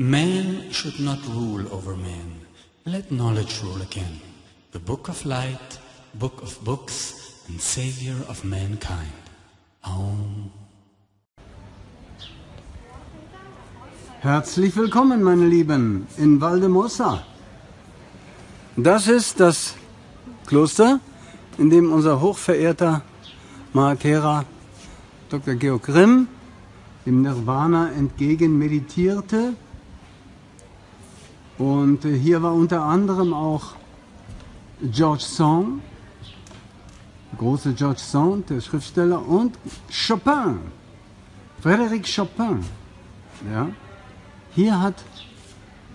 Man should not rule over man. Let knowledge rule again. The book of light, book of books, and savior of mankind. Aum. Herzlich willkommen, meine Lieben, in Valdemossa. Das ist das Kloster, in dem unser hochverehrter Mahatera Dr. Georg Grimm dem Nirvana entgegen meditierte. Und äh, hier war unter anderem auch George Sand, der große George Sand, der Schriftsteller, und Chopin, Frédéric Chopin. Ja? Hier hat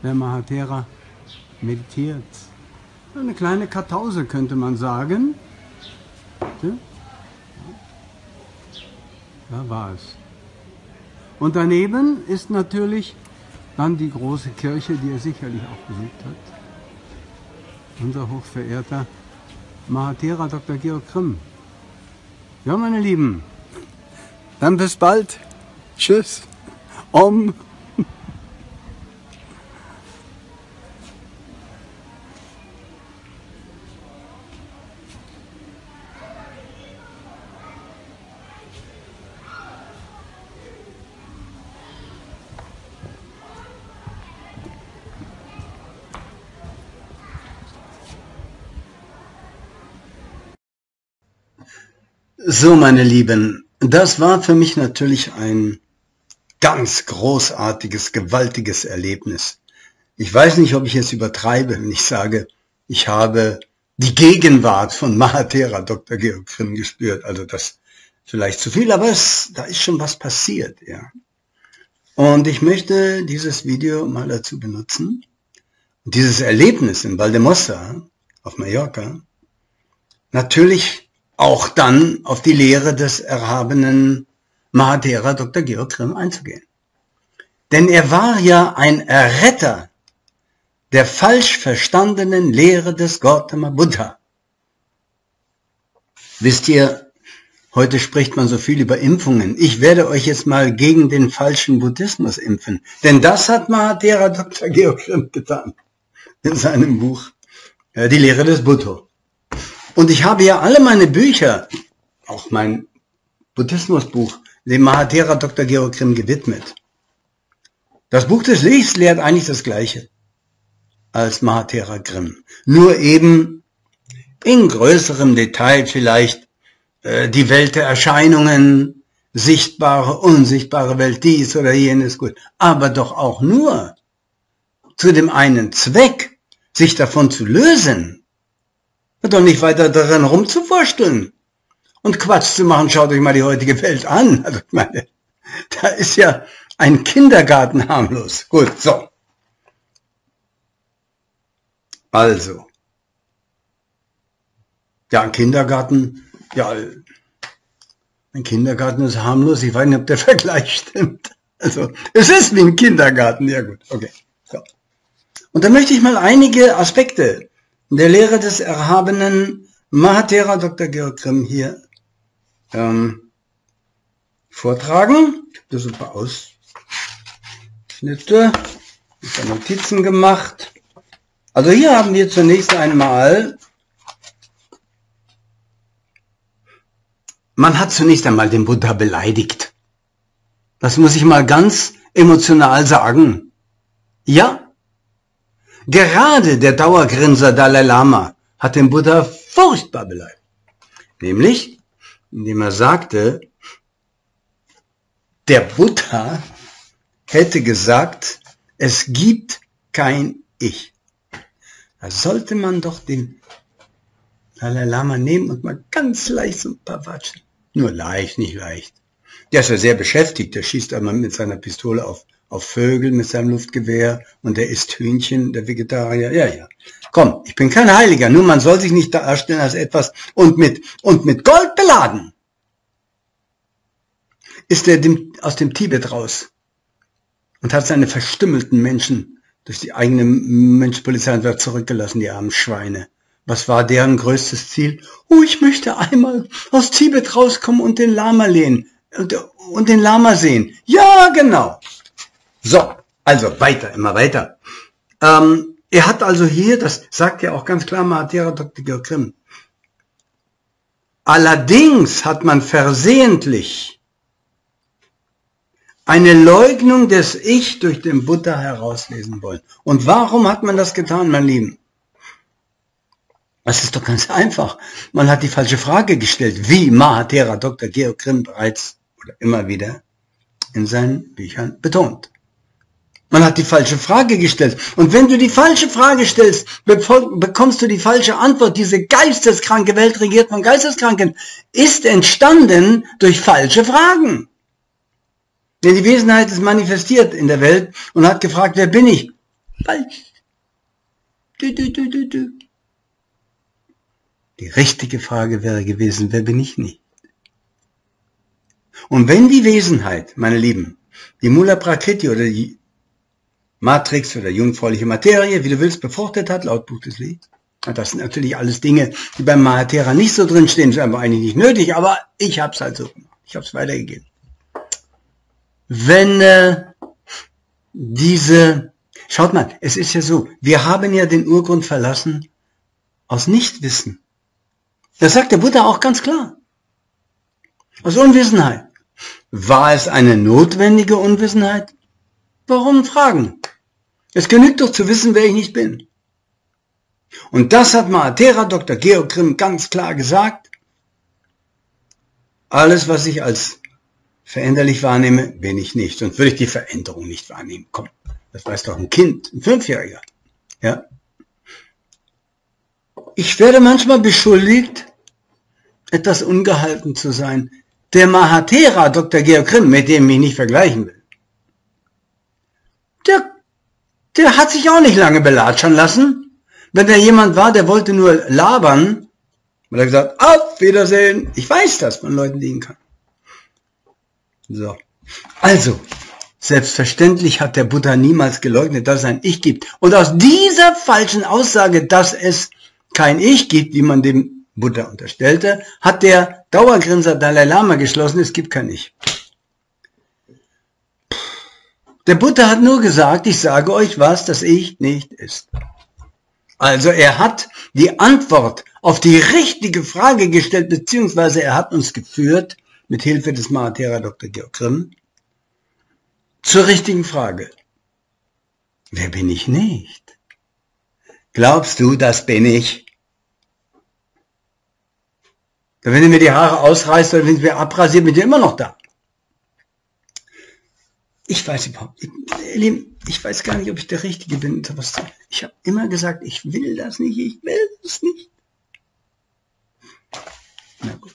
der Mahatera meditiert. Eine kleine Kartause könnte man sagen. Da war es. Und daneben ist natürlich dann die große Kirche, die er sicherlich auch besucht hat. Unser hochverehrter Mahatera Dr. Georg Grimm. Ja, meine Lieben, dann bis bald. Tschüss. Om. So, meine Lieben, das war für mich natürlich ein ganz großartiges, gewaltiges Erlebnis. Ich weiß nicht, ob ich es übertreibe, wenn ich sage, ich habe die Gegenwart von Mahatera Dr. Georg Grimm gespürt. Also das vielleicht zu viel, aber es, da ist schon was passiert, ja. Und ich möchte dieses Video mal dazu benutzen, dieses Erlebnis in Valdemossa auf Mallorca natürlich auch dann auf die Lehre des erhabenen Mahatera Dr. Georg Grimm einzugehen. Denn er war ja ein Erretter der falsch verstandenen Lehre des Gautama Buddha. Wisst ihr, heute spricht man so viel über Impfungen. Ich werde euch jetzt mal gegen den falschen Buddhismus impfen. Denn das hat Mahatera Dr. Georg Grimm getan in seinem Buch Die Lehre des Buddha. Und ich habe ja alle meine Bücher, auch mein Buddhismusbuch, dem Mahatera Dr. Georg Grimm gewidmet. Das Buch des Lichts lehrt eigentlich das Gleiche als Mahatera Grimm. Nur eben in größerem Detail vielleicht äh, die Welt der Erscheinungen, sichtbare, unsichtbare Welt, dies oder jenes gut. Aber doch auch nur zu dem einen Zweck, sich davon zu lösen, doch nicht weiter daran rumzuwursteln und Quatsch zu machen. Schaut euch mal die heutige Welt an. Also ich meine, da ist ja ein Kindergarten harmlos. Gut, so. Also. Ja, ein Kindergarten, ja, ein Kindergarten ist harmlos. Ich weiß nicht, ob der Vergleich stimmt. Also, es ist wie ein Kindergarten. Ja gut, okay. So. Und da möchte ich mal einige Aspekte der Lehre des erhabenen Mahatera Dr. Georg Grimm hier ähm, vortragen. Ich habe da so ein paar Ausschnitte, ein paar Notizen gemacht. Also hier haben wir zunächst einmal, man hat zunächst einmal den Buddha beleidigt. Das muss ich mal ganz emotional sagen. Ja, Gerade der Dauergrinser Dalai Lama hat den Buddha furchtbar beleidigt. Nämlich, indem er sagte, der Buddha hätte gesagt, es gibt kein Ich. Da sollte man doch den Dalai Lama nehmen und mal ganz leicht so ein paar Watschen. Nur leicht, nicht leicht. Der ist ja sehr beschäftigt, der schießt einmal mit seiner Pistole auf auf Vögel mit seinem Luftgewehr und er isst Hühnchen, der Vegetarier. Ja, ja. Komm, ich bin kein Heiliger, nur man soll sich nicht darstellen als etwas und mit, und mit Gold beladen. Ist er dem, aus dem Tibet raus und hat seine verstümmelten Menschen durch die eigene Menschpolizei zurückgelassen, die armen Schweine. Was war deren größtes Ziel? Oh, ich möchte einmal aus Tibet rauskommen und den Lama lehnen und, und den Lama sehen. Ja, genau. So, Also weiter, immer weiter. Ähm, er hat also hier, das sagt ja auch ganz klar Mahatera Dr. Georg Grimm, allerdings hat man versehentlich eine Leugnung des Ich durch den Buddha herauslesen wollen. Und warum hat man das getan, mein Lieben? Das ist doch ganz einfach. Man hat die falsche Frage gestellt, wie Mahatera Dr. Georg Grimm bereits oder immer wieder in seinen Büchern betont. Man hat die falsche Frage gestellt. Und wenn du die falsche Frage stellst, bekommst du die falsche Antwort. Diese geisteskranke Welt regiert von Geisteskranken ist entstanden durch falsche Fragen. Denn die Wesenheit ist manifestiert in der Welt und hat gefragt, wer bin ich? Falsch. Du, du, du, du, du. Die richtige Frage wäre gewesen, wer bin ich nicht? Und wenn die Wesenheit, meine Lieben, die Mula Prakriti oder die Matrix oder jungfräuliche Materie, wie du willst, befruchtet hat, laut Buch des Lieds, das sind natürlich alles Dinge, die beim Mahatera nicht so drinstehen, ist einfach eigentlich nicht nötig, aber ich habe es halt so gemacht. Ich habe es weitergegeben wenn äh, diese, schaut mal, es ist ja so, wir haben ja den Urgrund verlassen aus Nichtwissen. Das sagt der Buddha auch ganz klar. Aus Unwissenheit. War es eine notwendige Unwissenheit? Warum fragen? Es genügt doch zu wissen, wer ich nicht bin. Und das hat Mahatera Dr. Georg Grimm ganz klar gesagt. Alles, was ich als veränderlich wahrnehme, bin ich nicht. Sonst würde ich die Veränderung nicht wahrnehmen. Komm, das weiß doch ein Kind, ein Fünfjähriger. Ja. Ich werde manchmal beschuldigt, etwas ungehalten zu sein. Der Mahatera, Dr. Georg Grimm, mit dem ich nicht vergleichen will, der, der hat sich auch nicht lange belatschern lassen. Wenn da jemand war, der wollte nur labern, hat er gesagt, auf Wiedersehen. Ich weiß das von Leuten, die ihn kann. So. Also, selbstverständlich hat der Buddha niemals geleugnet, dass es ein Ich gibt. Und aus dieser falschen Aussage, dass es kein Ich gibt, wie man dem Buddha unterstellte, hat der Dauergrinser Dalai Lama geschlossen, es gibt kein Ich. Der Buddha hat nur gesagt, ich sage euch, was das Ich nicht ist. Also er hat die Antwort auf die richtige Frage gestellt, beziehungsweise er hat uns geführt mit Hilfe des Mahatera Dr. Georg Grimm zur richtigen Frage. Wer bin ich nicht? Glaubst du, das bin ich? Wenn du mir die Haare ausreißt oder wenn du mir abrasiert, bin ich immer noch da. Ich weiß überhaupt, ich, ich weiß gar nicht, ob ich der Richtige bin. Ich habe immer gesagt, ich will das nicht, ich will das nicht. Na gut.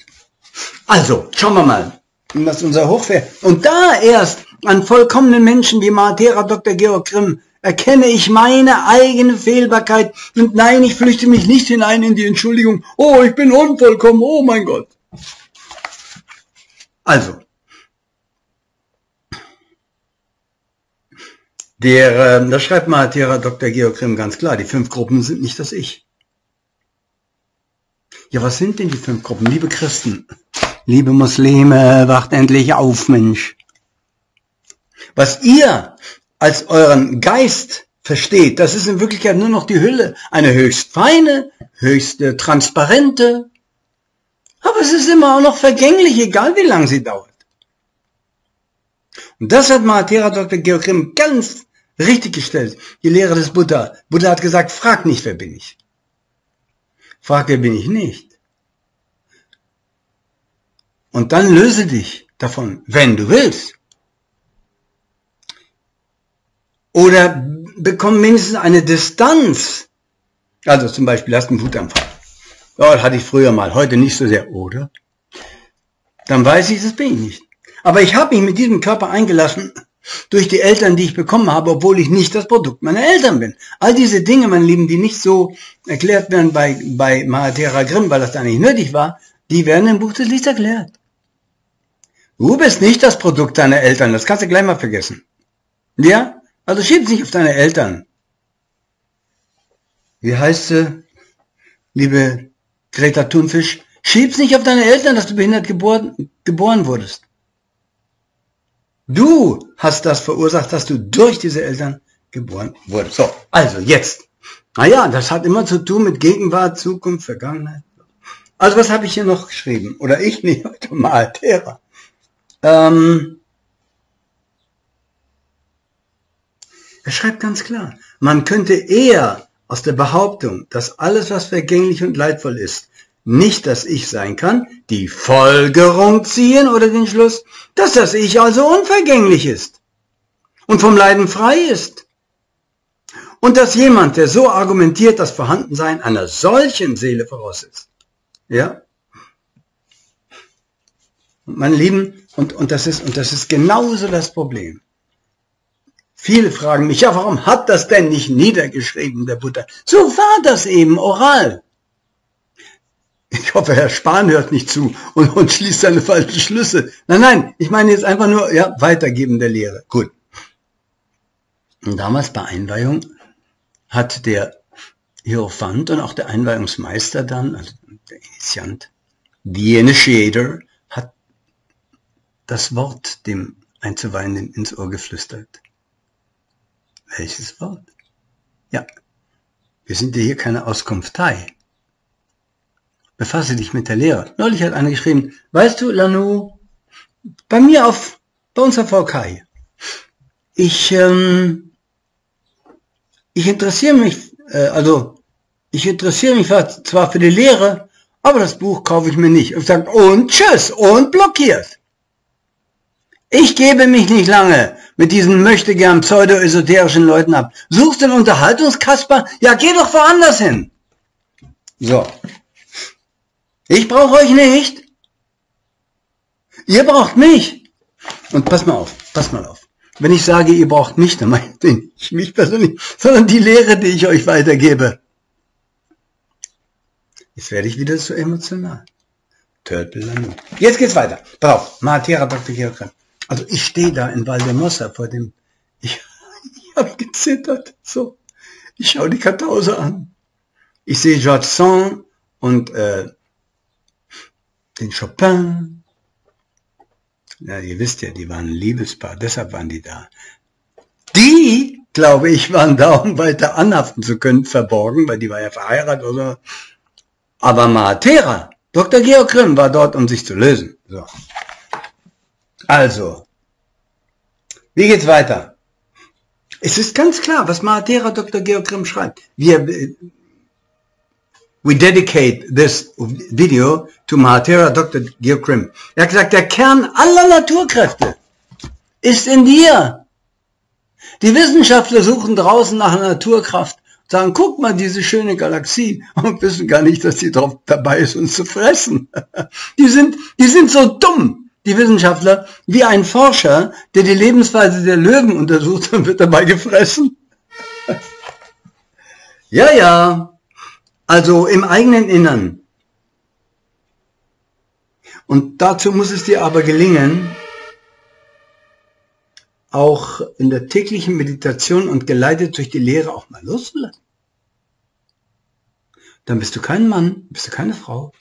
Also, schauen wir mal, was unser Hochwehr. Und da erst an vollkommenen Menschen wie Mahatera Dr. Georg Grimm erkenne ich meine eigene Fehlbarkeit und nein, ich flüchte mich nicht hinein in die Entschuldigung, oh, ich bin unvollkommen, oh mein Gott. Also, der, äh, da schreibt Mahatera Dr. Georg Grimm ganz klar, die fünf Gruppen sind nicht das Ich. Ja, was sind denn die fünf Gruppen, liebe Christen? Liebe Muslime, wacht endlich auf, Mensch. Was ihr als euren Geist versteht, das ist in Wirklichkeit nur noch die Hülle. Eine höchst feine, höchst äh, transparente. Aber es ist immer auch noch vergänglich, egal wie lange sie dauert. Und das hat Mahatera Dr. Georg Grimm ganz richtig gestellt. Die Lehre des Buddha. Buddha hat gesagt, frag nicht, wer bin ich. Frag, wer bin ich nicht. Und dann löse dich davon, wenn du willst. Oder bekomm mindestens eine Distanz. Also zum Beispiel hast einen Wutanfall. Ja, das hatte ich früher mal, heute nicht so sehr, oder? Dann weiß ich, das bin ich nicht. Aber ich habe mich mit diesem Körper eingelassen durch die Eltern, die ich bekommen habe, obwohl ich nicht das Produkt meiner Eltern bin. All diese Dinge, meine Lieben, die nicht so erklärt werden bei, bei Mahatera Grimm, weil das da nicht nötig war, die werden im Buch des Lichts erklärt. Du bist nicht das Produkt deiner Eltern, das kannst du gleich mal vergessen. Ja? Also schieb's nicht auf deine Eltern. Wie heißt sie, liebe Greta Thunfisch? Schieb's nicht auf deine Eltern, dass du behindert geboren, geboren wurdest. Du hast das verursacht, dass du durch diese Eltern geboren wurdest. So, also jetzt. Naja, das hat immer zu tun mit Gegenwart, Zukunft, Vergangenheit. Also was habe ich hier noch geschrieben? Oder ich nicht, heute mal, Terra. Ähm, er schreibt ganz klar, man könnte eher aus der Behauptung, dass alles, was vergänglich und leidvoll ist, nicht das Ich sein kann, die Folgerung ziehen oder den Schluss, dass das Ich also unvergänglich ist und vom Leiden frei ist. Und dass jemand, der so argumentiert, das Vorhandensein einer solchen Seele voraussetzt. Ja? Meine Lieben, und, und, das ist, und das ist genauso das Problem. Viele fragen mich, ja, warum hat das denn nicht niedergeschrieben, der Buddha? So war das eben oral. Ich hoffe, Herr Spahn hört nicht zu und, und schließt seine falschen Schlüsse. Nein, nein, ich meine jetzt einfach nur, ja, Weitergeben der Lehre. Gut. Und damals bei Einweihung hat der Hierophant und auch der Einweihungsmeister dann, also der Initiant, the Initiator, hat das Wort dem Einzuweihenden ins Ohr geflüstert. Welches Wort? Ja, wir sind ja hier keine Auskunftei befasse dich mit der Lehre. Neulich hat einer geschrieben, weißt du, Lanu, bei mir auf, bei uns auf VK, ich, ähm, ich interessiere mich, äh, also, ich interessiere mich zwar für die Lehre, aber das Buch kaufe ich mir nicht. Und sagt, und tschüss, und blockiert. Ich gebe mich nicht lange mit diesen möchtegern pseudo-esoterischen Leuten ab. Suchst du einen Unterhaltungskasper? Ja, geh doch woanders hin. So, ich brauche euch nicht. Ihr braucht mich. Und pass mal auf, pass mal auf. Wenn ich sage, ihr braucht mich, dann meine ich mich persönlich, sondern die Lehre, die ich euch weitergebe. Jetzt werde ich wieder so emotional. Törpel Jetzt geht's weiter. Pass auf, Matera Dr. Georg Also ich stehe da in Valdemossa vor dem, ich, ich habe gezittert, so. Ich schaue die Kartause an. Ich sehe George Sand und äh, den Chopin. Ja, ihr wisst ja, die waren ein Liebespaar, deshalb waren die da. Die, glaube ich, waren da, um weiter anhaften zu können, verborgen, weil die war ja verheiratet oder. Aber Matera, Dr. Georg Grimm war dort, um sich zu lösen. So. Also, wie geht's weiter? Es ist ganz klar, was Matera Dr. Georg Grimm schreibt. Wir, We dedicate this video to Mahatera Dr. Georg Grimm. Er hat gesagt, der Kern aller Naturkräfte ist in dir. Die Wissenschaftler suchen draußen nach einer Naturkraft, sagen, guck mal, diese schöne Galaxie, und wissen gar nicht, dass die drauf dabei ist, uns zu fressen. Die sind, die sind so dumm, die Wissenschaftler, wie ein Forscher, der die Lebensweise der Löwen untersucht und wird dabei gefressen. Ja, ja, also im eigenen Innern. Und dazu muss es dir aber gelingen, auch in der täglichen Meditation und geleitet durch die Lehre auch mal loszulassen. Dann bist du kein Mann, bist du keine Frau.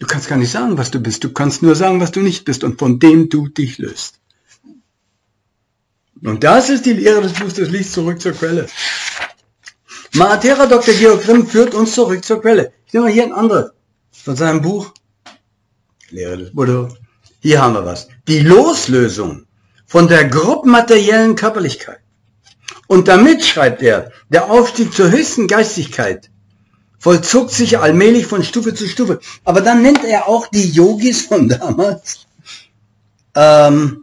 Du kannst gar nicht sagen, was du bist. Du kannst nur sagen, was du nicht bist und von dem du dich löst. Und das ist die Lehre des Buches des Lichts zurück zur Quelle. Mahatera Dr. Georg Grimm führt uns zurück zur Quelle. Ich nehme mal hier ein anderes von seinem Buch. Lehre des Buddha. Hier haben wir was. Die Loslösung von der grobmateriellen Körperlichkeit. Und damit, schreibt er, der Aufstieg zur höchsten Geistigkeit vollzog sich allmählich von Stufe zu Stufe. Aber dann nennt er auch die Yogis von damals. Ähm,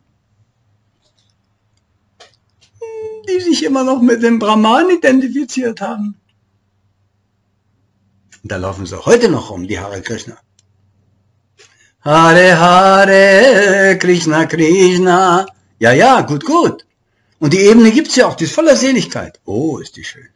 die sich immer noch mit dem Brahman identifiziert haben. Da laufen sie heute noch rum, die Hare Krishna. Hare Hare, Krishna Krishna. Ja, ja, gut, gut. Und die Ebene gibt's ja auch, die ist voller Seligkeit. Oh, ist die schön.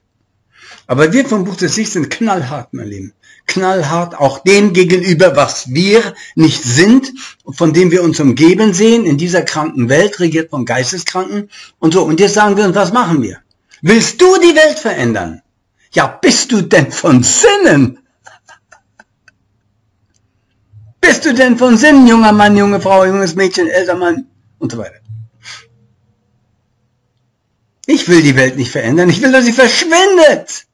Aber wir vom Buch des Lichts sind knallhart, mein Lieben knallhart auch dem gegenüber, was wir nicht sind, von dem wir uns umgeben sehen, in dieser kranken Welt, regiert von Geisteskranken und so. Und jetzt sagen wir uns, was machen wir? Willst du die Welt verändern? Ja, bist du denn von Sinnen? Bist du denn von Sinn, junger Mann, junge Frau, junges Mädchen, älter Mann und so weiter? Ich will die Welt nicht verändern, ich will, dass sie verschwindet.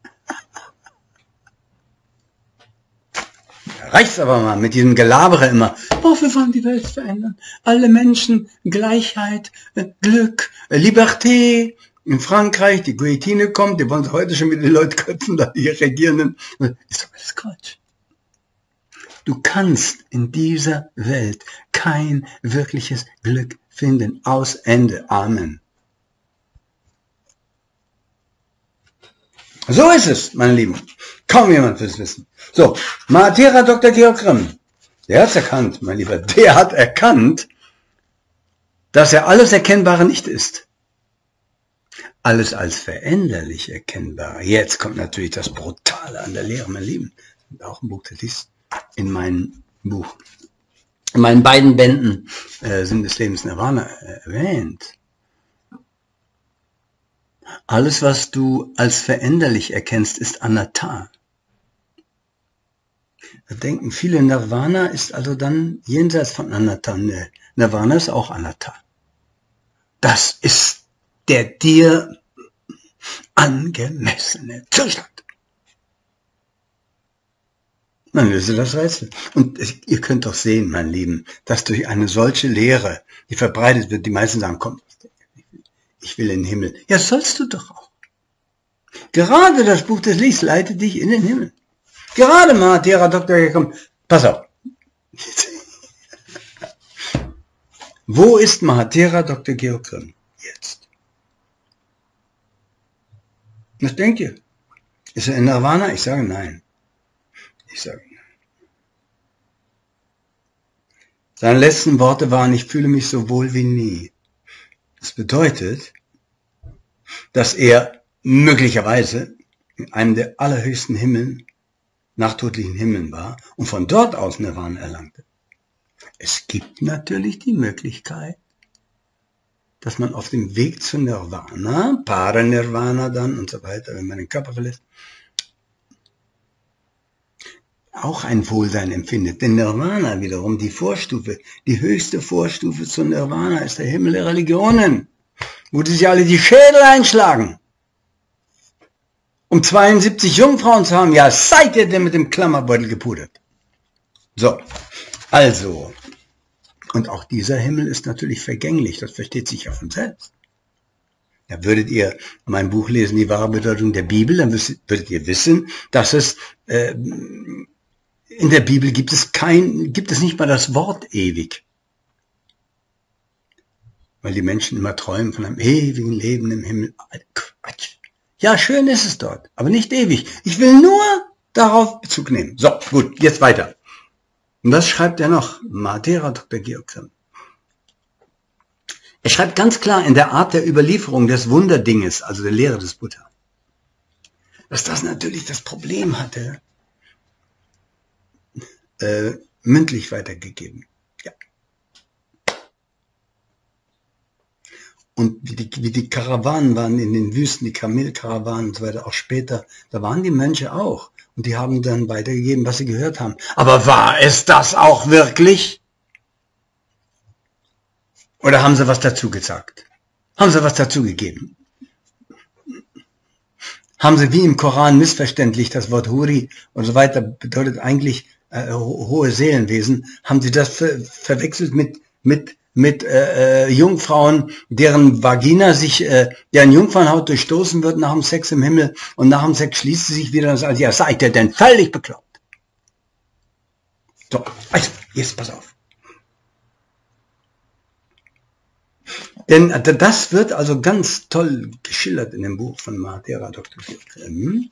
Reicht's aber mal mit diesem Gelabere immer. Oh, wir wollen die Welt verändern. Alle Menschen, Gleichheit, äh, Glück, äh, Liberté. In Frankreich, die Guillotine kommt, die wollen heute schon wieder die Leute köpfen, da die Regierenden. Ist doch alles Quatsch. Du kannst in dieser Welt kein wirkliches Glück finden. Aus Ende. Amen. So ist es, meine Lieben. Kaum jemand will es wissen. So, Matera Dr. Georg Grimm, der hat erkannt, mein Lieber. Der hat erkannt, dass er alles Erkennbare nicht ist. Alles als veränderlich erkennbar. Jetzt kommt natürlich das Brutale an der Lehre, mein Lieben. Auch ein Buch, das liest in meinem Buch. In meinen beiden Bänden äh, sind des Lebens Nirvana äh, erwähnt. Alles, was du als veränderlich erkennst, ist Anatta. Da denken viele, Nirvana ist also dann jenseits von Anatta. Ne, Nirvana ist auch Anatta. Das ist der dir angemessene Zustand. Man löse das Rätsel. Und ihr könnt doch sehen, mein Lieben, dass durch eine solche Lehre, die verbreitet wird, die meisten sagen, komm, ich will in den Himmel. Ja, sollst du doch auch. Gerade das Buch des Lichts leitet dich in den Himmel. Gerade Mahatera Doktor gekommen. Pass auf. Wo ist Mahatera Dr. Georg jetzt? Was denkt ihr? Ist er in Nirvana? Ich sage nein. Ich sage nein. Seine letzten Worte waren, ich fühle mich so wohl wie nie. Das bedeutet, dass er möglicherweise in einem der allerhöchsten Himmeln, nachtodlichen Himmeln war und von dort aus Nirvana erlangte. Es gibt natürlich die Möglichkeit, dass man auf dem Weg zu Nirvana, Paranirvana dann und so weiter, wenn man den Körper verlässt, auch ein Wohlsein empfindet. Denn Nirvana wiederum, die Vorstufe, die höchste Vorstufe zu Nirvana ist der Himmel der Religionen, wo die sich alle die Schädel einschlagen. Um 72 Jungfrauen zu haben, ja, seid ihr denn mit dem Klammerbeutel gepudert? So, also, und auch dieser Himmel ist natürlich vergänglich, das versteht sich ja von selbst. Da würdet ihr mein Buch lesen, die wahre Bedeutung der Bibel, dann würdet ihr wissen, dass es äh, in der Bibel gibt es kein, gibt es nicht mal das Wort ewig. Weil die Menschen immer träumen von einem ewigen Leben im Himmel. Ja, schön ist es dort, aber nicht ewig. Ich will nur darauf Bezug nehmen. So, gut, jetzt weiter. Und was schreibt er noch? Matera Dr. Georg Er schreibt ganz klar in der Art der Überlieferung des Wunderdinges, also der Lehre des Buddha, dass das natürlich das Problem hatte, äh, mündlich weitergegeben. Und wie die, wie die Karawanen waren in den Wüsten, die Kamelkarawanen und so weiter, auch später, da waren die Mönche auch. Und die haben dann weitergegeben, was sie gehört haben. Aber war es das auch wirklich? Oder haben sie was dazu gesagt? Haben sie was dazu gegeben? Haben sie wie im Koran missverständlich das Wort Huri und so weiter bedeutet eigentlich äh, hohe Seelenwesen, haben sie das ver verwechselt mit, mit, mit äh, äh, Jungfrauen, deren Vagina sich, äh, deren Jungfrauenhaut durchstoßen wird nach dem Sex im Himmel und nach dem Sex schließt sie sich wieder und sagt, ja, seid ihr denn völlig bekloppt? So, also, jetzt pass auf. Denn äh, das wird also ganz toll geschildert in dem Buch von Mahatera Dr. Grimm.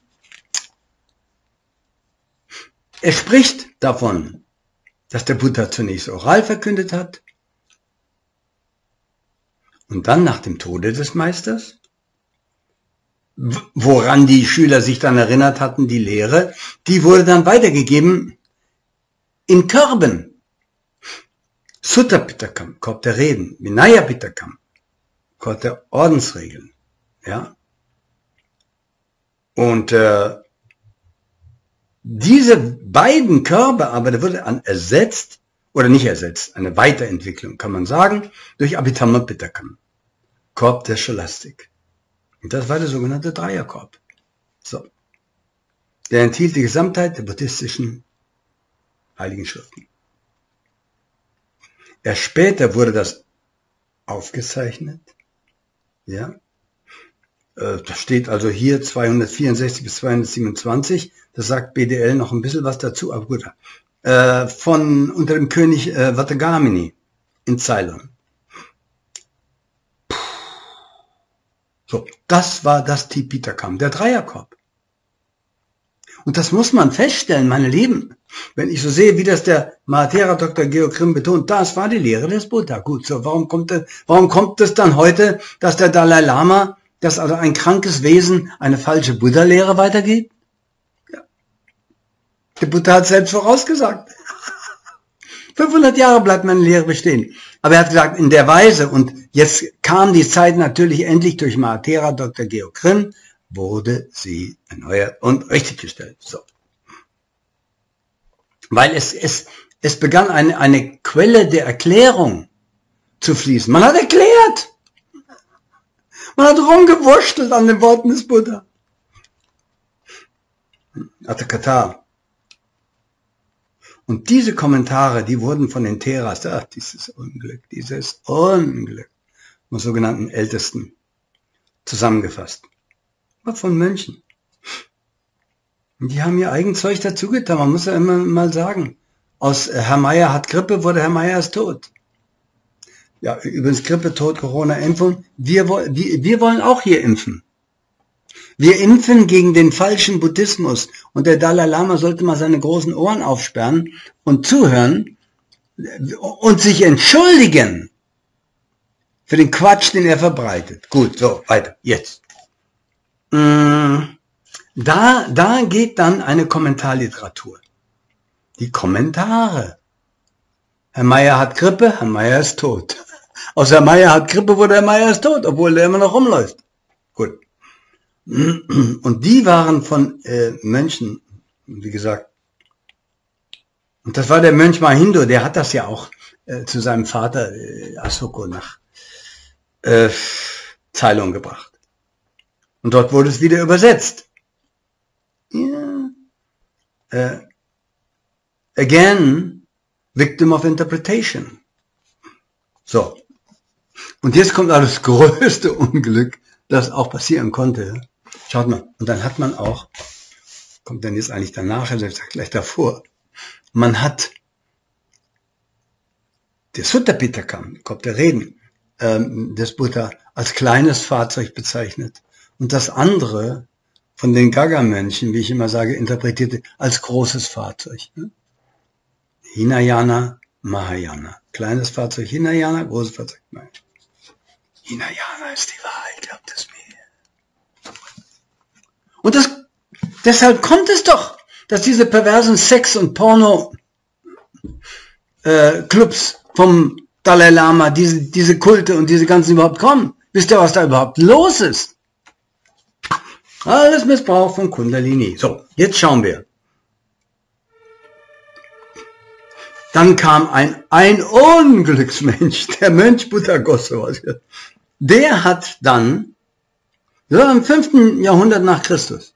Er spricht davon, dass der Buddha zunächst oral verkündet hat und dann nach dem Tode des Meisters, woran die Schüler sich dann erinnert hatten, die Lehre, die wurde dann weitergegeben in Körben. Sutta Pitakam, Korb der Reden, Vinaya Pitakam, Korb der Ordensregeln. Ja? Und äh, diese beiden Körper aber, der wurde ersetzt oder nicht ersetzt, eine Weiterentwicklung, kann man sagen, durch Abhidhamma Pittakam, Korb der Scholastik. Und das war der sogenannte Dreierkorb. So. Der enthielt die Gesamtheit der buddhistischen Heiligen Schriften. Erst später wurde das aufgezeichnet. Ja. Äh, das steht also hier 264 bis 227. Das sagt BDL noch ein bisschen was dazu, aber gut. Äh, von unter dem König äh, Vatagamini in Ceylon. So, das war das Tipitakam, der Dreierkorb. Und das muss man feststellen, meine Lieben. Wenn ich so sehe, wie das der Mahatera Dr. Georg Grimm betont, das war die Lehre des Buddha. Gut, so warum kommt, es, warum kommt es dann heute, dass der Dalai Lama, dass also ein krankes Wesen eine falsche Buddha-Lehre weitergibt? Der Buddha hat selbst vorausgesagt. 500 Jahre bleibt meine Lehre bestehen. Aber er hat gesagt, in der Weise, und jetzt kam die Zeit natürlich endlich durch Mahatera Dr. Georg Grimm, wurde sie erneuert und richtiggestellt. So. Weil es, es, es begann eine, eine Quelle der Erklärung zu fließen. Man hat erklärt. Man hat rumgewurschtelt an den Worten des Buddha. Atakata. Und diese Kommentare, die wurden von den Teras, ach, dieses Unglück, dieses Unglück, von sogenannten Ältesten zusammengefasst von Mönchen. Die haben ihr Eigenzeug dazugetan. Man muss ja immer mal sagen. Aus äh, Herr Meier hat Grippe, wurde Herr Meier ist tot. Ja, übrigens Grippe, Tod, Corona, Impfung. Wir, wir, wir wollen auch hier impfen. Wir impfen gegen den falschen Buddhismus. Und der Dalai Lama sollte mal seine großen Ohren aufsperren und zuhören und sich entschuldigen für den Quatsch, den er verbreitet. Gut, so, weiter, jetzt. Mm, da, da geht dann eine Kommentarliteratur. Die Kommentare. Herr Meier hat Grippe, Herr Meier ist tot. Aus Herr Meier hat Grippe wurde Herr Meier ist tot, obwohl der immer noch rumläuft. Und die waren von äh, Mönchen, wie gesagt. Und das war der Mönch Mahindo, der hat das ja auch äh, zu seinem Vater äh, Asoko nach äh, Ceylon gebracht. Und dort wurde es wieder übersetzt. Ja. Uh, again, victim of interpretation. So. Und jetzt kommt das größte Unglück, das auch passieren konnte. Schaut mal. Und dann hat man auch, kommt dann jetzt eigentlich danach, also gleich davor, man hat der Sutta Pitakam, kommt der Reden ähm, des Buddha, als kleines Fahrzeug bezeichnet und das andere von den Gaga-Mönchen, wie ich immer sage, interpretierte als großes Fahrzeug. Ne? Hinayana, Mahayana. Kleines Fahrzeug Hinayana, großes Fahrzeug Mahayana. Hinayana ist die Wahrheit, glaubt es mir. Und das, deshalb kommt es doch, dass diese perversen Sex- und Porno-Clubs äh, vom Dalai Lama, diese, diese Kulte und diese ganzen überhaupt kommen. Wisst ihr, was da überhaupt los ist? Alles Missbrauch von Kundalini. So, jetzt schauen wir. Dann kam ein, ein Unglücksmensch, der Mönch Buddhagosso. Der hat dann, so im 5. Jahrhundert nach Christus,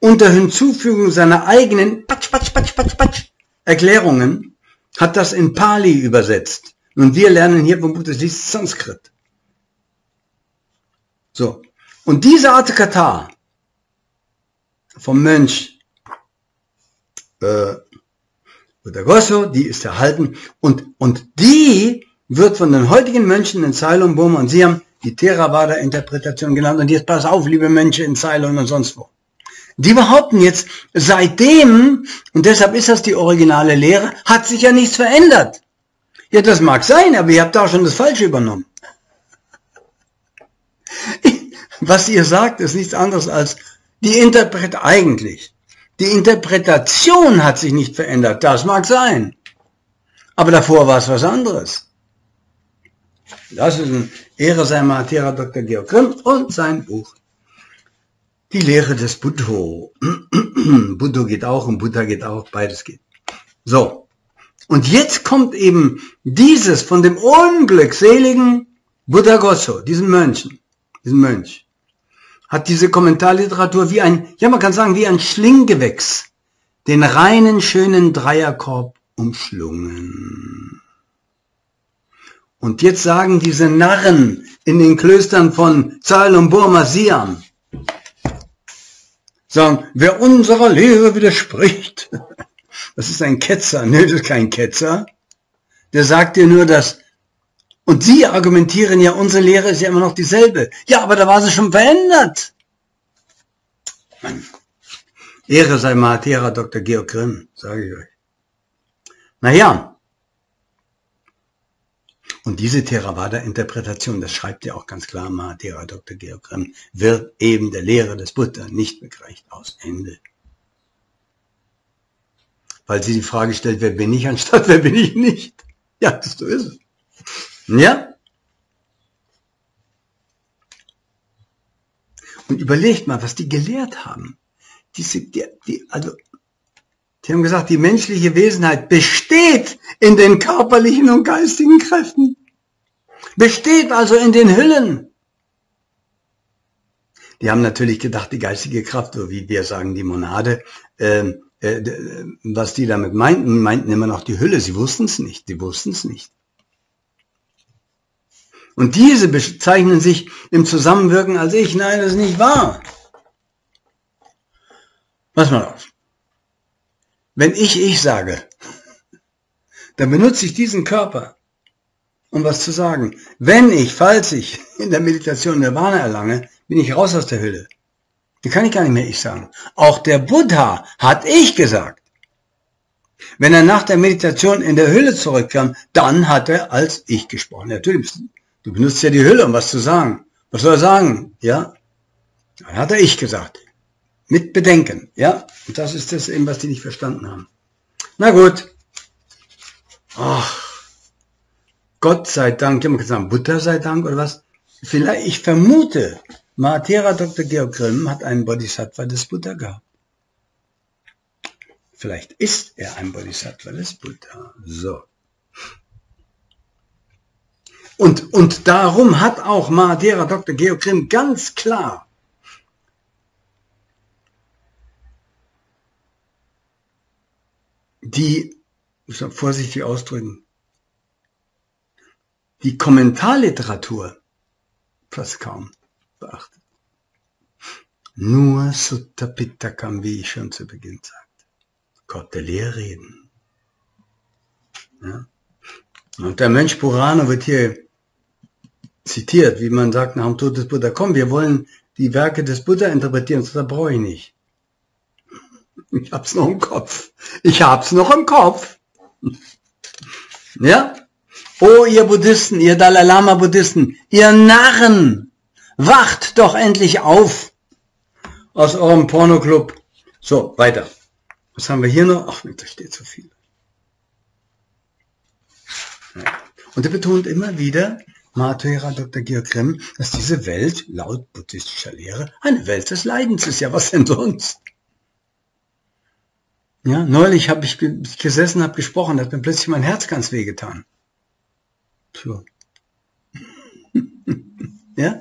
unter Hinzufügung seiner eigenen Patsch, Patsch, Patsch, Patsch, Patsch, Erklärungen, hat das in Pali übersetzt. Und wir lernen hier vom Buddha Sanskrit. So, und diese Atakata vom Mönch äh, Gosso, die ist erhalten und, und die wird von den heutigen Mönchen in Ceylon, Burma und Siam die Theravada-Interpretation genannt. Und jetzt pass auf, liebe Mönche in Ceylon und sonst wo. Die behaupten jetzt, seitdem, und deshalb ist das die originale Lehre, hat sich ja nichts verändert. Ja, das mag sein, aber ihr habt da schon das Falsche übernommen. was ihr sagt, ist nichts anderes als die Interpret eigentlich. Die Interpretation hat sich nicht verändert, das mag sein. Aber davor war es was anderes. Das ist ein Ehre sei Matera Dr. Georg Grimm und sein Buch. Die Lehre des Buddho. Buddho geht auch und Buddha geht auch, beides geht. So. Und jetzt kommt eben dieses von dem unglückseligen Buddha Gosso, diesen Mönchen, diesen Mönch, hat diese Kommentarliteratur wie ein, ja man kann sagen, wie ein Schlinggewächs, den reinen, schönen Dreierkorb umschlungen. Und jetzt sagen diese Narren in den Klöstern von Zal und Burma Siam, sagen, wer unserer Lehre widerspricht, das ist ein Ketzer. Nee, das ist kein Ketzer. Der sagt dir nur, dass, und sie argumentieren ja, unsere Lehre ist ja immer noch dieselbe. Ja, aber da war sie schon verändert. Mann. Ehre sei Mahatera Dr. Georg Grimm, sage ich euch. Naja, und diese Theravada-Interpretation, das schreibt ja auch ganz klar Mahatera Dr. Georg Grimm, wird eben der Lehre des Buddha nicht begreift aus Ende weil sie die Frage stellt, wer bin ich, anstatt wer bin ich nicht. Ja, so ist es. Ja? Und überlegt mal, was die gelehrt haben. Diese, die, die, also, die haben gesagt, die menschliche Wesenheit besteht in den körperlichen und geistigen Kräften. Besteht also in den Hüllen. Die haben natürlich gedacht, die geistige Kraft, so wie wir sagen, die Monade, ähm, äh, was die damit meinten, meinten immer noch die Hülle. Sie wussten es nicht. Sie wussten es nicht. Und diese bezeichnen sich im Zusammenwirken als ich. Nein, das ist nicht wahr. Pass mal auf. Wenn ich ich sage, dann benutze ich diesen Körper, um was zu sagen. Wenn ich, falls ich in der Meditation Nirvana erlange, bin ich raus aus der Hülle. Die kann ich gar nicht mehr ich sagen. Auch der Buddha hat ich gesagt. Wenn er nach der Meditation in der Hülle zurückkam, dann hat er als ich gesprochen. Natürlich, du benutzt ja die Hülle, um was zu sagen. Was soll er sagen? Ja? Dann hat er ich gesagt. Mit Bedenken. Ja? Und das ist das eben, was die nicht verstanden haben. Na gut. Ach. Gott sei Dank, ich habe gesagt, Buddha sei Dank oder was? Vielleicht, ich vermute, Mahatera Dr. Georg Grimm hat einen Bodhisattva des Buddha gehabt. Vielleicht ist er ein Bodhisattva des Buddha. So. Und, und darum hat auch Mahatera Dr. Georg Grimm ganz klar die, muss man vorsichtig ausdrücken, die Kommentarliteratur fast kaum beachtet. Nur Sutta Pittakam, wie ich schon zu Beginn sagte. Gott der Lehrreden. Ja? Und der Mensch Purana wird hier zitiert, wie man sagt nach dem Tod des Buddha. Komm, wir wollen die Werke des Buddha interpretieren, das brauche ich nicht. Ich hab's noch im Kopf. Ich hab's noch im Kopf. Ja? Oh, ihr Buddhisten, ihr Dalai Lama Buddhisten, ihr Narren, Wacht doch endlich auf aus eurem Pornoclub. So, weiter. Was haben wir hier noch? Ach, da steht so viel. Und er betont immer wieder, Mahatera Dr. Georg Grimm, dass diese Welt laut buddhistischer Lehre eine Welt des Leidens ist. Ja, was denn sonst? Ja, neulich habe ich gesessen, habe gesprochen, da hat mir plötzlich mein Herz ganz wehgetan. So. ja?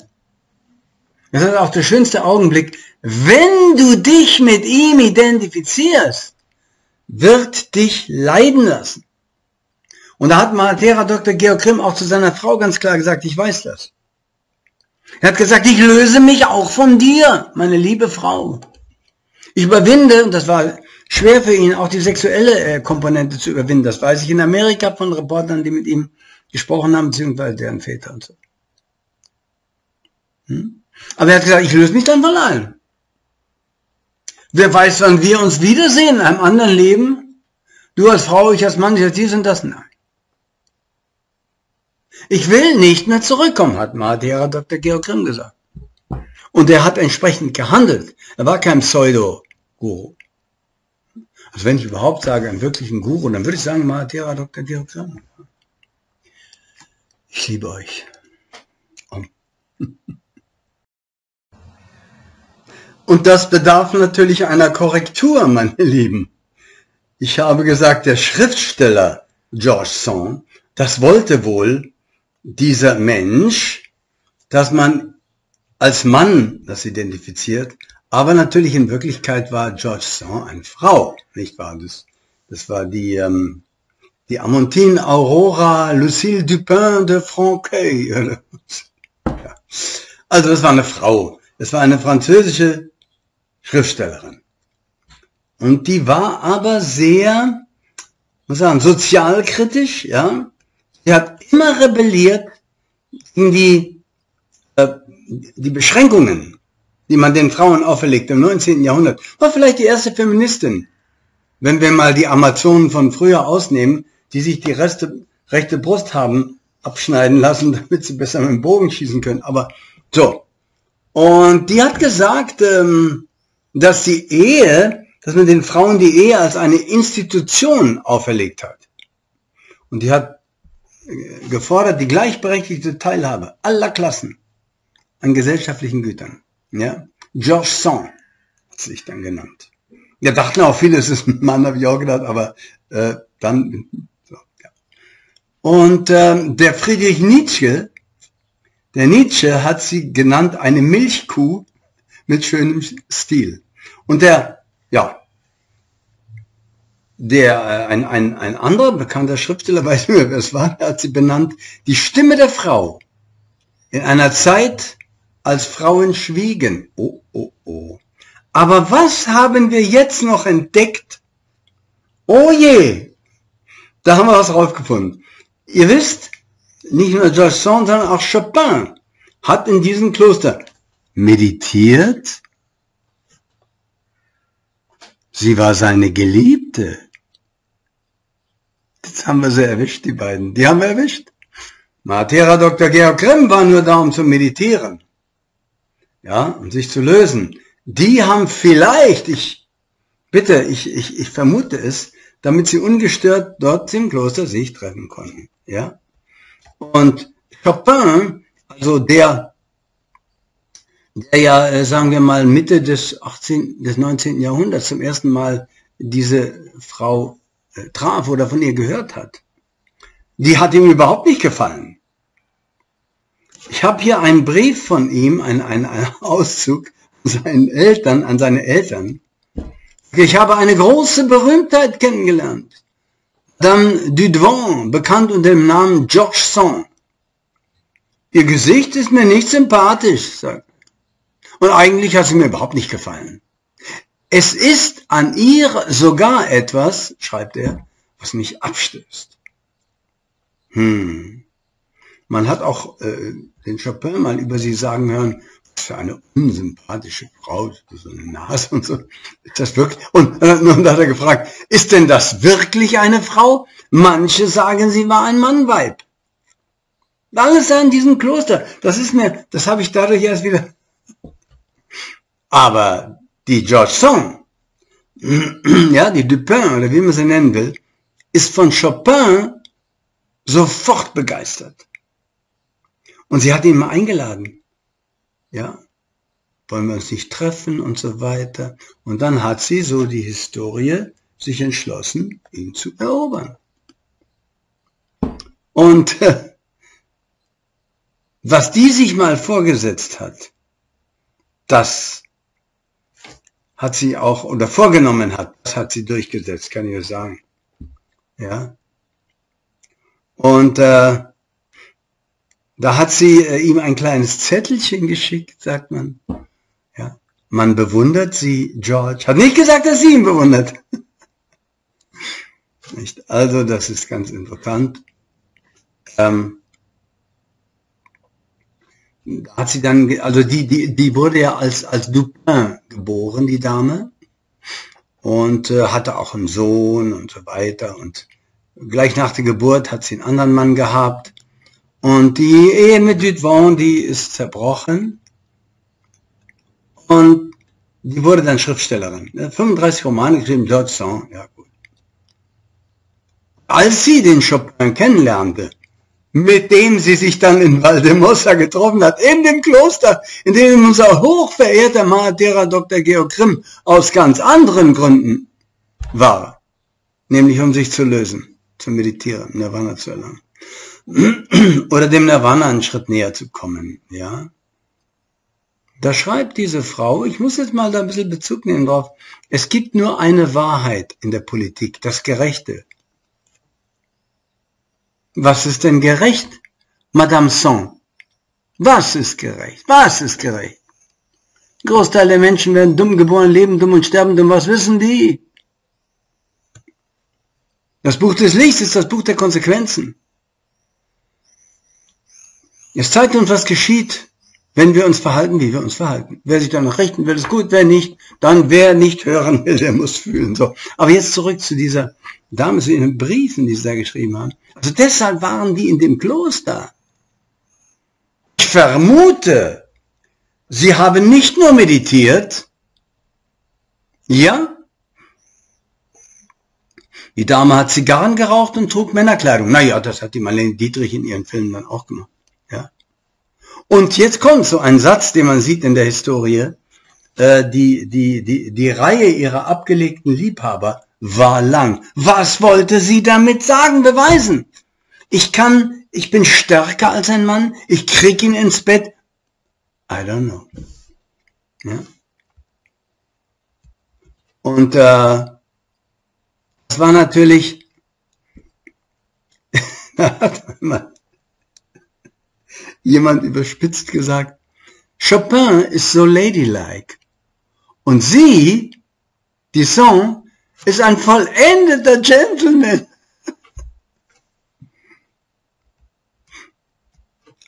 Das ist auch der schönste Augenblick. Wenn du dich mit ihm identifizierst, wird dich leiden lassen. Und da hat Mahatera Dr. Georg Grimm auch zu seiner Frau ganz klar gesagt, ich weiß das. Er hat gesagt, ich löse mich auch von dir, meine liebe Frau. Ich überwinde, und das war schwer für ihn, auch die sexuelle äh, Komponente zu überwinden. Das weiß ich in Amerika von Reportern, die mit ihm gesprochen haben, beziehungsweise deren Väter und so. Hm? Aber er hat gesagt, ich löse mich dann von allen. Wer weiß, wann wir uns wiedersehen in einem anderen Leben? Du als Frau, ich als Mann, ich als dies und das. Nein. Ich will nicht mehr zurückkommen, hat Mahatera Dr. Georg Grimm gesagt. Und er hat entsprechend gehandelt. Er war kein Pseudo-Guru. Also wenn ich überhaupt sage, einen wirklichen Guru, dann würde ich sagen, Mahatera Dr. Georg Grimm. Ich liebe euch. Und das bedarf natürlich einer Korrektur, meine Lieben. Ich habe gesagt, der Schriftsteller George Sand, das wollte wohl dieser Mensch, dass man als Mann das identifiziert, aber natürlich in Wirklichkeit war George Sand eine Frau, nicht wahr? Das, das war die, ähm, die Amontine Aurora Lucille Dupin de Franqueuil. ja. Also das war eine Frau. Es war eine französische Schriftstellerin. Und die war aber sehr, muss sagen, sozialkritisch, ja. Sie hat immer rebelliert gegen die, äh, die Beschränkungen, die man den Frauen auferlegt im 19. Jahrhundert. War vielleicht die erste Feministin, wenn wir mal die Amazonen von früher ausnehmen, die sich die Reste, rechte Brust haben abschneiden lassen, damit sie besser mit dem Bogen schießen können. Aber so. Und die hat gesagt, ähm, dass die Ehe, dass man den Frauen die Ehe als eine Institution auferlegt hat. Und die hat äh, gefordert die gleichberechtigte Teilhabe aller Klassen an gesellschaftlichen Gütern. Ja? George Sand hat sich dann genannt. Ja, dachten auch viele, es ist ein Mann, habe ich auch gedacht, aber äh, dann und ähm, der Friedrich Nietzsche, der Nietzsche hat sie genannt eine Milchkuh mit schönem Stil. Und der, ja, der, äh, ein, ein, ein anderer bekannter Schriftsteller, weiß nicht mehr, wer es war, der hat sie benannt, die Stimme der Frau in einer Zeit, als Frauen schwiegen. Oh, oh, oh. Aber was haben wir jetzt noch entdeckt? Oh je, da haben wir was rausgefunden. Ihr wisst, nicht nur George Sand, sondern auch Chopin hat in diesem Kloster meditiert. Sie war seine Geliebte. Jetzt haben wir sie erwischt, die beiden. Die haben wir erwischt. Matera Dr. Georg Grimm war nur da, um zu meditieren. Ja, um sich zu lösen. Die haben vielleicht, ich, bitte, ich, ich, ich vermute es, damit sie ungestört dort im Kloster sich treffen konnten. Ja? Und Chopin, also der, der ja, äh, sagen wir mal, Mitte des 18., des 19. Jahrhunderts zum ersten Mal diese Frau äh, traf oder von ihr gehört hat, die hat ihm überhaupt nicht gefallen. Ich habe hier einen Brief von ihm, einen, einen, einen Auszug seinen Eltern, an seine Eltern. Ich habe eine große Berühmtheit kennengelernt. Madame Dudevant, bekannt unter dem Namen George Sand. Ihr Gesicht ist mir nicht sympathisch, sagt er. Und eigentlich hat sie mir überhaupt nicht gefallen. Es ist an ihr sogar etwas, schreibt er, was mich abstößt. Hm. Man hat auch äh, den Chopin mal über sie sagen hören, was für eine unsympathische Frau, so eine Nase und so. Ist das wirklich? Und, äh, dann hat er gefragt, ist denn das wirklich eine Frau? Manche sagen, sie war ein Mannweib. Alles da in diesem Kloster. Das ist mir, das habe ich dadurch erst wieder. Aber die George Sand, ja, die Dupin oder wie man sie nennen will, ist von Chopin sofort begeistert. Und sie hat ihn mal eingeladen ja, wollen wir uns nicht treffen und so weiter. Und dann hat sie, so die Historie, sich entschlossen, ihn zu erobern. Und äh, was die sich mal vorgesetzt hat, das hat sie auch, oder vorgenommen hat, das hat sie durchgesetzt, kann ich sagen. Ja. Und äh, da hat sie äh, ihm ein kleines Zettelchen geschickt, sagt man. Ja, man bewundert sie, George. Hat nicht gesagt, dass sie ihn bewundert. nicht? Also, das ist ganz interessant. Ähm, hat sie dann, also die, die, die wurde ja als, als Dupin geboren, die Dame. Und äh, hatte auch einen Sohn und so weiter. Und gleich nach der Geburt hat sie einen anderen Mann gehabt. Und die Ehe mit Dudevant, die ist zerbrochen. Und die wurde dann Schriftstellerin. 35 Romane geschrieben, George Sand, ja gut. Als sie den Chopin kennenlernte, mit dem sie sich dann in Valdemossa getroffen hat, in dem Kloster, in dem unser hochverehrter Mahatera Dr. Georg Grimm aus ganz anderen Gründen war, nämlich um sich zu lösen zu meditieren, Nirvana zu erlangen. Oder dem Nirvana einen Schritt näher zu kommen, ja. Da schreibt diese Frau, ich muss jetzt mal da ein bisschen Bezug nehmen drauf, es gibt nur eine Wahrheit in der Politik, das Gerechte. Was ist denn gerecht, Madame Song? Was ist gerecht? Was ist gerecht? Großteil der Menschen werden dumm geboren, leben dumm und sterben dumm. Was wissen die? Das Buch des Lichts ist das Buch der Konsequenzen. Es zeigt uns, was geschieht, wenn wir uns verhalten, wie wir uns verhalten. Wer sich danach richten will, ist gut, wer nicht, dann wer nicht hören will, der muss fühlen. So. Aber jetzt zurück zu dieser Dame, zu den Briefen, die sie da geschrieben haben. Also deshalb waren die in dem Kloster. Ich vermute, sie haben nicht nur meditiert, ja, die Dame hat Zigarren geraucht und trug Männerkleidung. Naja, das hat die Marlene Dietrich in ihren Filmen dann auch gemacht. Und jetzt kommt so ein Satz, den man sieht in der Historie. Äh, die, die, die, die Reihe ihrer abgelegten Liebhaber war lang. Was wollte sie damit sagen, beweisen? Ich kann, ich bin stärker als ein Mann, ich krieg ihn ins Bett. I don't know. Ja? Und äh, das war natürlich, da hat jemand überspitzt gesagt, Chopin ist so ladylike. Und sie, die Song, ist ein vollendeter Gentleman.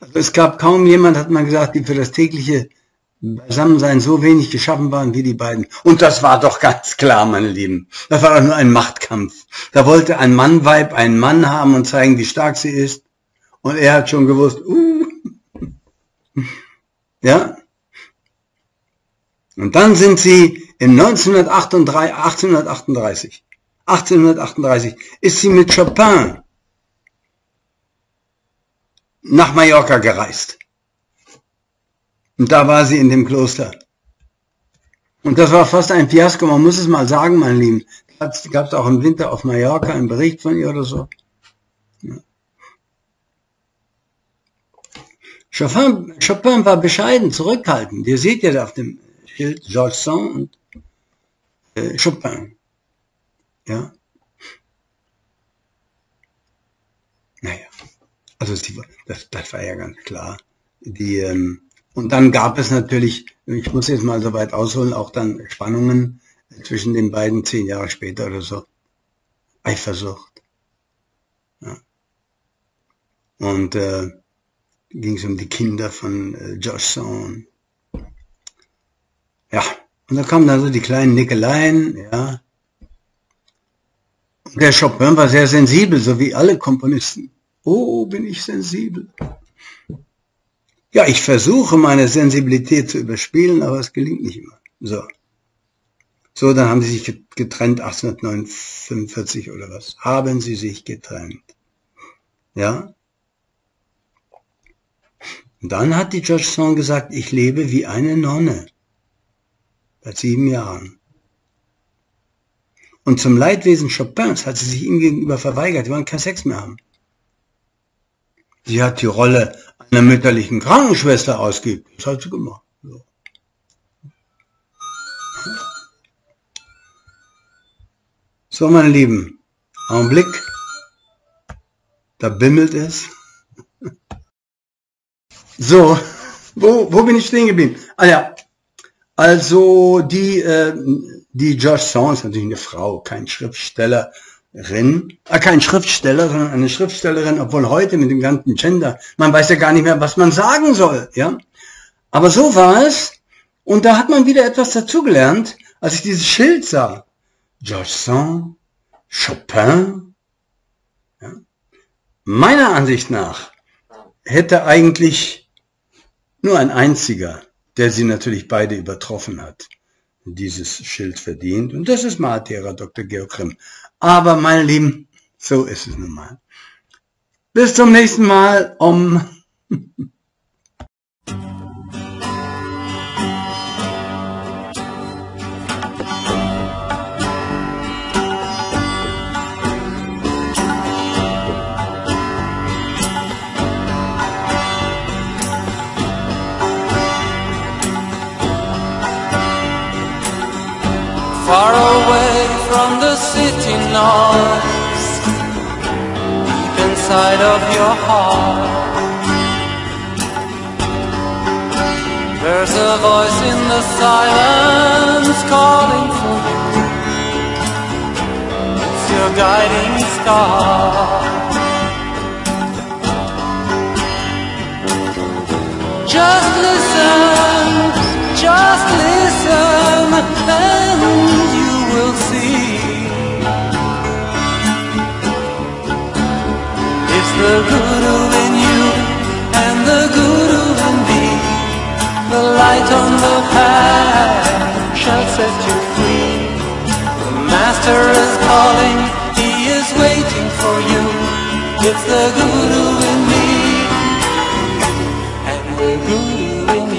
Also es gab kaum jemand, hat man gesagt, die für das tägliche Beisammensein so wenig geschaffen waren wie die beiden. Und das war doch ganz klar, meine Lieben. Das war doch nur ein Machtkampf. Da wollte ein Mannweib einen Mann haben und zeigen, wie stark sie ist. Und er hat schon gewusst, uh. ja. Und dann sind sie in 1938, 1838, 1838 ist sie mit Chopin nach Mallorca gereist. Und da war sie in dem Kloster. Und das war fast ein Fiasko, man muss es mal sagen, mein Lieben. Gab es auch im Winter auf Mallorca einen Bericht von ihr oder so. Chopin, Chopin war bescheiden, zurückhaltend. Ihr seht ja da auf dem Schild Georges Sand und äh, Chopin. Ja. Naja, also das, das war ja ganz klar. Die, ähm, und dann gab es natürlich, ich muss jetzt mal so weit ausholen, auch dann Spannungen zwischen den beiden zehn Jahre später oder so. Eifersucht. Ja. Und äh, ging es um die Kinder von äh, Josh Sand. Ja, und da kamen dann so die kleinen Nickeleien, ja. Und der Chopin war sehr sensibel, so wie alle Komponisten. Oh, bin ich sensibel. Ja, ich versuche meine Sensibilität zu überspielen, aber es gelingt nicht immer. So. So, dann haben sie sich getrennt, 1845 oder was. Haben sie sich getrennt. Ja. Und dann hat die George Sand gesagt, ich lebe wie eine Nonne. Seit sieben Jahren. Und zum Leidwesen Chopins hat sie sich ihm gegenüber verweigert. Die wollen keinen Sex mehr haben. Sie hat die Rolle einer mütterlichen Krankenschwester ausgeübt. Das hat sie gemacht. So. so, meine Lieben, Augenblick, da bimmelt es. So, wo, wo bin ich stehen geblieben? Ah ja, also die, äh, die Sand ist natürlich eine Frau, kein Schriftsteller äh, kein Schriftsteller, sondern eine Schriftstellerin, obwohl heute mit dem ganzen Gender, man weiß ja gar nicht mehr, was man sagen soll, ja. Aber so war es, und da hat man wieder etwas dazugelernt, als ich dieses Schild sah. Georges Sand, Chopin, ja. Meiner Ansicht nach hätte eigentlich nur ein einziger, der sie natürlich beide übertroffen hat, dieses Schild verdient. Und das ist Matera, Dr. Georg Grimm. Aber meine Lieben, so ist es nun mal. Bis zum nächsten Mal um far away from the city noise, deep inside of your heart. There's a voice in the silence calling for you. It's your guiding star. Just listen, just listen, and you will see. It's the guru in you and the guru in me. The light on the path shall set you free. The master is calling, he is waiting for you. It's the guru in me and the guru in you.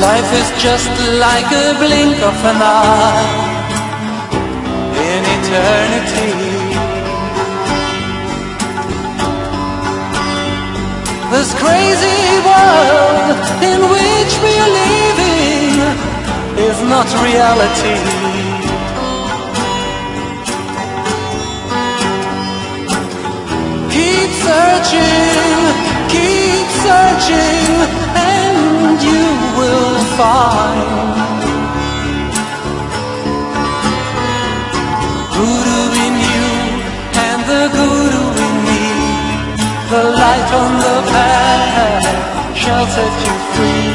Life is just like a blink of an eye in eternity. This crazy world in which we are living is not reality. Keep searching, keep searching, and you will find Guru in you and the Guru in me. The light on the path shall set you free.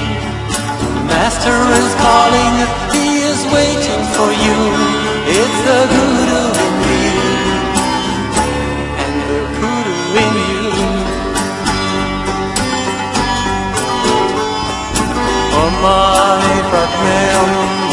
Master is calling, he is waiting for you. It's the Guru my Patmeum.